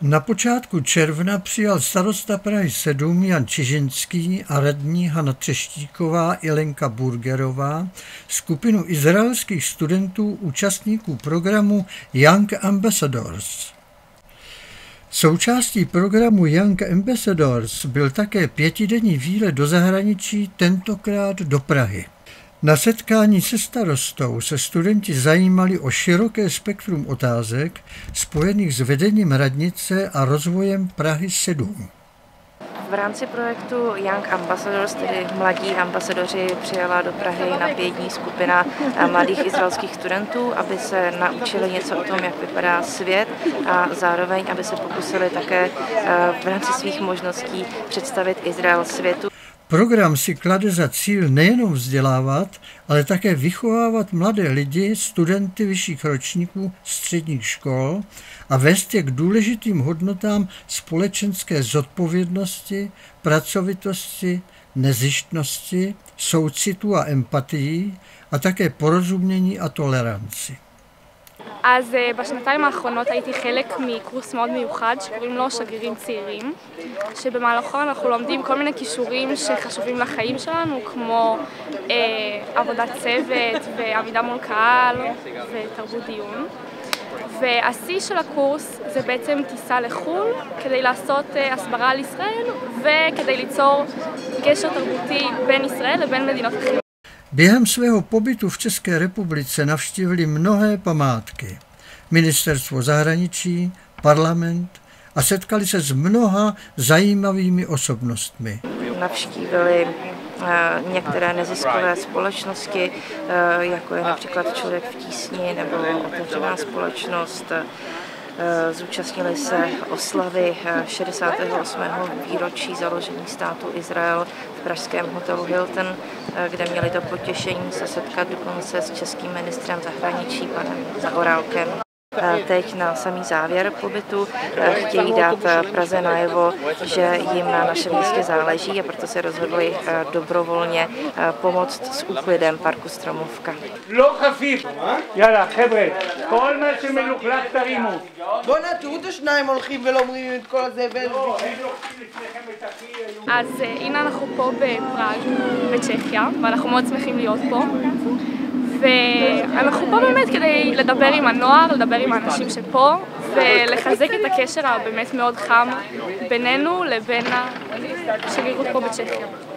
Na počátku června přijal starosta Prahy 7 Jan Čižinský a radní Hana Třeštíková i Lenka Burgerová skupinu izraelských studentů účastníků programu Young Ambassadors. Součástí programu Young Ambassadors byl také pětidenní výlet do zahraničí, tentokrát do Prahy. Na setkání se starostou se studenti zajímali o široké spektrum otázek spojených s vedením radnice a rozvojem Prahy 7. V rámci projektu Young Ambassadors, tedy mladí ambasadoři, přijela do Prahy na pět dní skupina mladých izraelských studentů, aby se naučili něco o tom, jak vypadá svět a zároveň, aby se pokusili také eh, v rámci svých možností představit Izrael světu. Program si klade za cíl nejenom vzdělávat, ale také vychovávat mladé lidi, studenty vyšších ročníků středních škol a vést je k důležitým hodnotám společenské zodpovědnosti, pracovitosti, nezištnosti, soucitu a empatii a také porozumění a toleranci. אז בשנתיים האחרונות הייתי חלק מקורס מאוד מיוחד שקוראים לו שגרירים צעירים, שבמהלכו אנחנו לומדים כל מיני כישורים שחשובים לחיים שלנו, כמו אה, עבודת צוות ועמידה מול קהל ותרבות דיון. והשיא של הקורס זה בעצם טיסה לחו"ל כדי לעשות הסברה על ישראל וכדי ליצור גשר תרבותי בין ישראל לבין מדינות אחרות. Během svého pobytu v České republice navštívili mnohé památky, ministerstvo zahraničí, parlament a setkali se s mnoha zajímavými osobnostmi. Navštívili eh, některé neziskové společnosti, eh, jako je například Člověk v tísni nebo Otevřená společnost, zúčastnili se oslavy 68. Eh, výročí založení státu Izrael v pražském hotelu Hilton, eh, kde měli to potěšení se setkat dokonce s českým ministrem zahraničí panem Zahorálkem. Teď na samý závěr pobytu chtějí dát Praze najevo, že jim na našem městě záleží a proto se rozhodli dobrovolně pomoct s úklidem parku Stromovka. בוא תראו את השניים הולכים ולא אומרים את כל הזבל. אז הנה אנחנו פה בפראג, בצ'כיה, ואנחנו מאוד שמחים להיות פה. ואנחנו פה באמת כדי לדבר עם הנוער, לדבר עם האנשים שפה, ולחזק את הקשר הבאמת מאוד חם בינינו לבין השגרירות פה בצ'כיה.